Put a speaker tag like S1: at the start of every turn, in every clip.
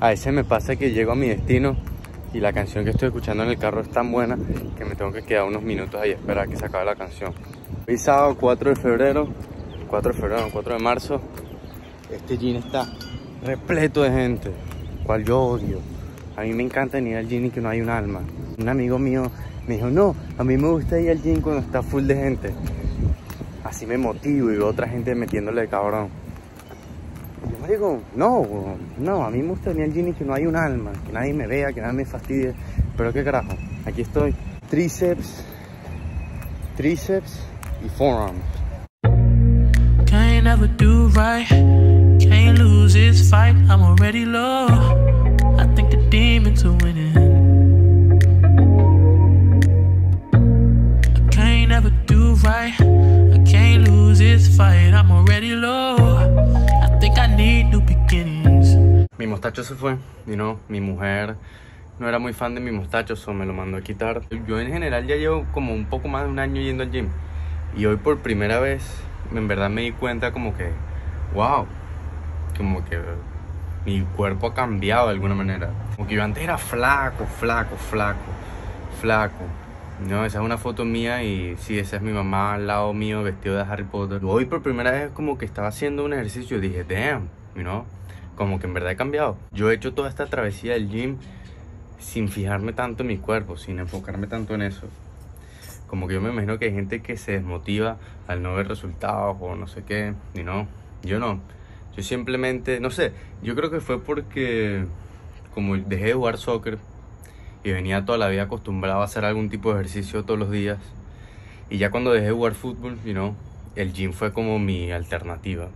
S1: A veces me pasa que llego a mi destino y la canción que estoy escuchando en el carro es tan buena que me tengo que quedar unos minutos ahí a esperar a que se acabe la canción. Hoy sábado 4 de febrero, 4 de febrero, 4 de marzo, este jean está repleto de gente, cual yo odio. A mí me encanta ir al gym y que no hay un alma. Un amigo mío me dijo, no, a mí me gusta ir al gym cuando está full de gente. Así me motivo y veo otra gente metiéndole de cabrón. Digo, no, no, a mí me gusta venir al que no hay un alma, que nadie me vea, que nadie me fastidie. Pero qué carajo, aquí estoy. Tríceps, tríceps y forearms.
S2: Can't never do right. Can't lose this fight. I'm already low. I think the demons are winning. I can't never do right. I can't lose this fight. I'm already low.
S1: Mostacho se fue, y no, mi mujer no era muy fan de mi mostacho, so me lo mandó a quitar. Yo en general ya llevo como un poco más de un año yendo al gym. Y hoy por primera vez, en verdad me di cuenta como que, wow, como que mi cuerpo ha cambiado de alguna manera. Como que yo antes era flaco, flaco, flaco, flaco. No, esa es una foto mía y sí, esa es mi mamá al lado mío vestido de Harry Potter. Hoy por primera vez como que estaba haciendo un ejercicio dije, damn, you know, como que en verdad he cambiado. Yo he hecho toda esta travesía del gym sin fijarme tanto en mi cuerpo, sin enfocarme tanto en eso. Como que yo me imagino que hay gente que se desmotiva al no ver resultados o no sé qué, y no, yo no. Yo simplemente, no sé, yo creo que fue porque como dejé de jugar soccer y venía toda la vida acostumbrado a hacer algún tipo de ejercicio todos los días. Y ya cuando dejé de jugar fútbol, you know, el gym fue como mi alternativa.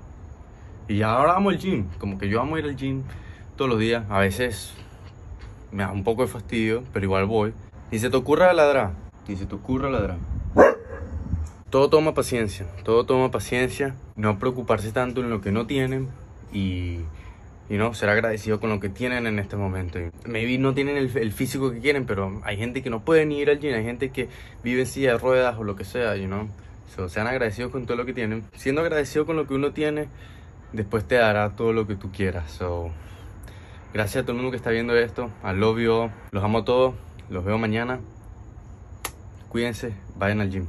S1: Y ahora amo el gym, como que yo amo ir al gym todos los días. A veces me da un poco de fastidio, pero igual voy. Y se te ocurra ladrar, y se te ocurra ladrar. Todo toma paciencia, todo toma paciencia. No preocuparse tanto en lo que no tienen y, y no ser agradecido con lo que tienen en este momento. Maybe no tienen el, el, físico que quieren, pero hay gente que no puede ni ir al gym, hay gente que vive en silla de ruedas o lo que sea, you know. So, sean agradecidos con todo lo que tienen. Siendo agradecido con lo que uno tiene, después te dará todo lo que tú quieras. So, gracias a todo el mundo que está viendo esto. I love. Los amo a todos. Los veo mañana. Cuídense. Vayan al gym.